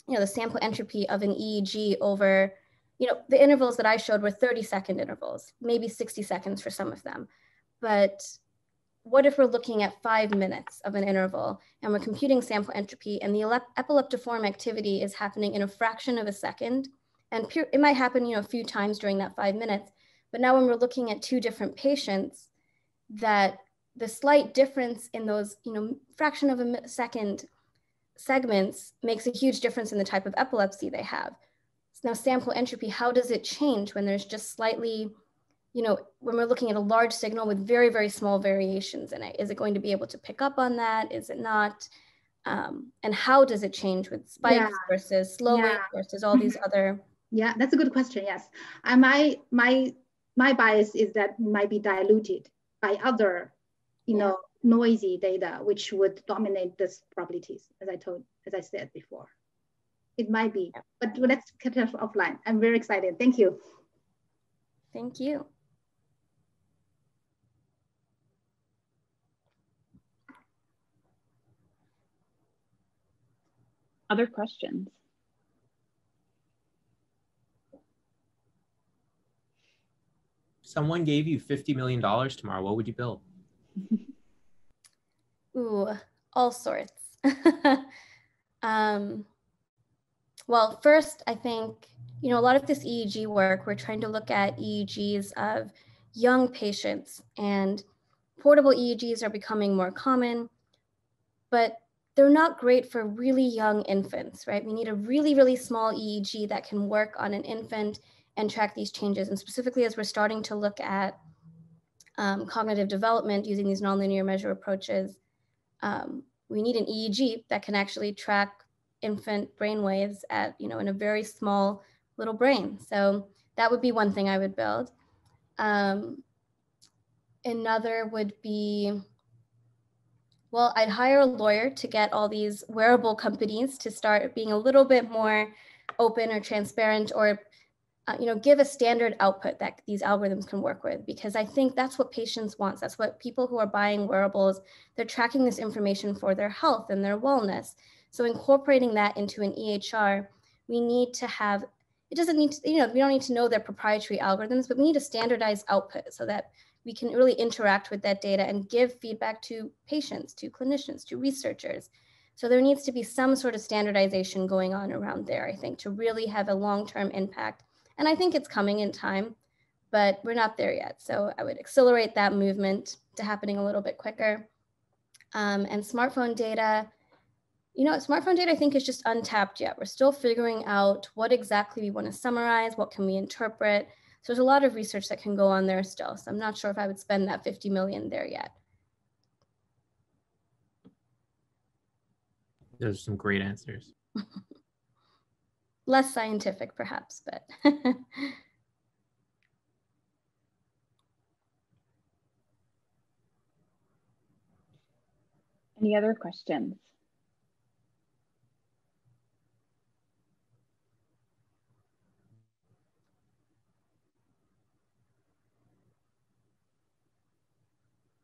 you know the sample entropy of an EEG over you know the intervals that I showed were 30 second intervals, maybe 60 seconds for some of them. But what if we're looking at five minutes of an interval and we're computing sample entropy and the epileptiform activity is happening in a fraction of a second and it might happen you know a few times during that five minutes but now when we're looking at two different patients that the slight difference in those you know fraction of a second segments makes a huge difference in the type of epilepsy they have now sample entropy how does it change when there's just slightly you know, when we're looking at a large signal with very, very small variations in it, is it going to be able to pick up on that? Is it not? Um, and how does it change with spikes yeah. versus slow yeah. versus all these other? Yeah, that's a good question. Yes, and my my my bias is that might be diluted by other, you know, noisy data which would dominate this probabilities, as I told, as I said before. It might be, but let's catch it offline. I'm very excited. Thank you. Thank you. Other questions? Someone gave you $50 million tomorrow. What would you build? Ooh, all sorts. um, well, first, I think, you know, a lot of this EEG work, we're trying to look at EEGs of young patients and portable EEGs are becoming more common, but they're not great for really young infants, right? We need a really, really small EEG that can work on an infant and track these changes. And specifically, as we're starting to look at um, cognitive development using these nonlinear measure approaches, um, we need an EEG that can actually track infant brain waves at, you know, in a very small little brain. So that would be one thing I would build. Um, another would be well, I'd hire a lawyer to get all these wearable companies to start being a little bit more open or transparent or uh, you know, give a standard output that these algorithms can work with, because I think that's what patients want. That's what people who are buying wearables, they're tracking this information for their health and their wellness. So incorporating that into an EHR, we need to have, it doesn't need to, you know, we don't need to know their proprietary algorithms, but we need a standardized output so that we can really interact with that data and give feedback to patients, to clinicians, to researchers. So there needs to be some sort of standardization going on around there, I think, to really have a long-term impact and I think it's coming in time, but we're not there yet. So I would accelerate that movement to happening a little bit quicker. Um, and smartphone data, you know, smartphone data I think is just untapped yet. We're still figuring out what exactly we want to summarize, what can we interpret. So there's a lot of research that can go on there still. So I'm not sure if I would spend that 50 million there yet. Those are some great answers. less scientific perhaps, but. Any other questions?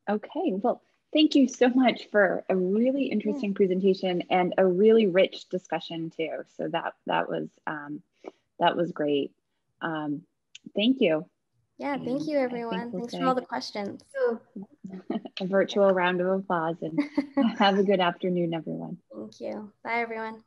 Okay, well, Thank you so much for a really interesting yeah. presentation and a really rich discussion too. So that that was um, that was great. Um, thank you. Yeah, thank you everyone. We'll Thanks for all the questions. a virtual round of applause and have a good afternoon, everyone. Thank you. Bye, everyone.